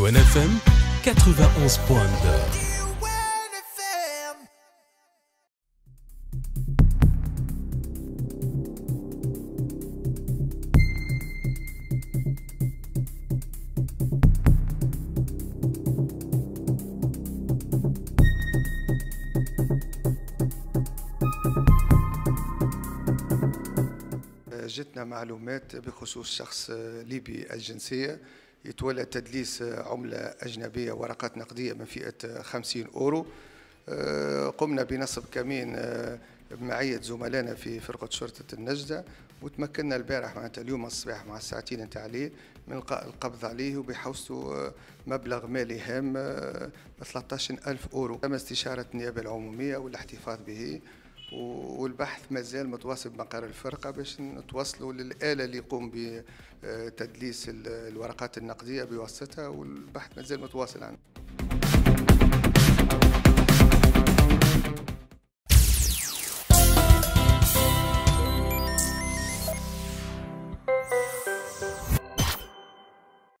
NFM 91.2. جتنا معلومات بخصوص شخص ليبي الجنسية يتولى تدليس عملة أجنبية ورقات نقدية من فئة 50 أورو. قمنا بنصب كمين بمعية زملائنا في فرقة شرطة النجدة وتمكنا البارح معناتها اليوم الصباح مع الساعتين نتاع الليل من القبض عليه وبحوزته مبلغ مالي هام 13 ألف أورو. تم استشارة النيابة العمومية والاحتفاظ به. والبحث مازال متواصل بمقر الفرقة باش نتوصلوا للآلة اللي يقوم بتدليس الورقات النقدية بواسطتها والبحث مازال متواصل عنه